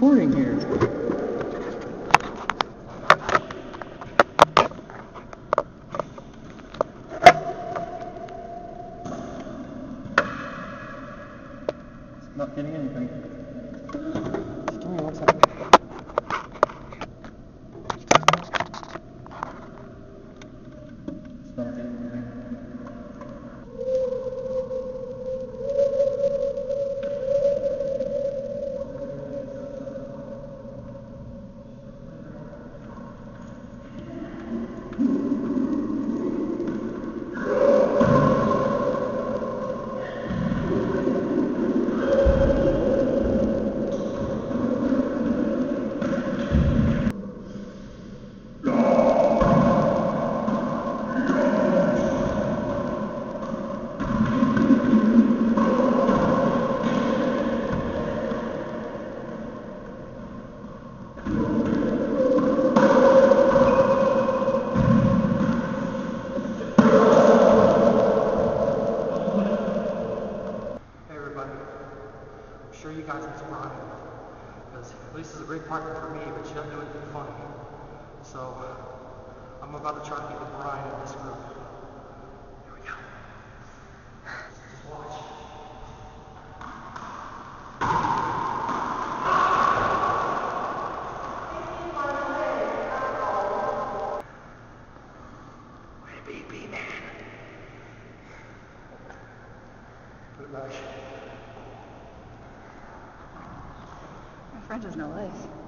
I'm recording here. Not getting anything. Give me one second. It's not getting anything. I'm sure you guys miss Brian, because Lisa's a great partner for me, but she doesn't do anything funny. So, I'm about to try to be the Brian in this group. Here we. Put it. My friend has no life.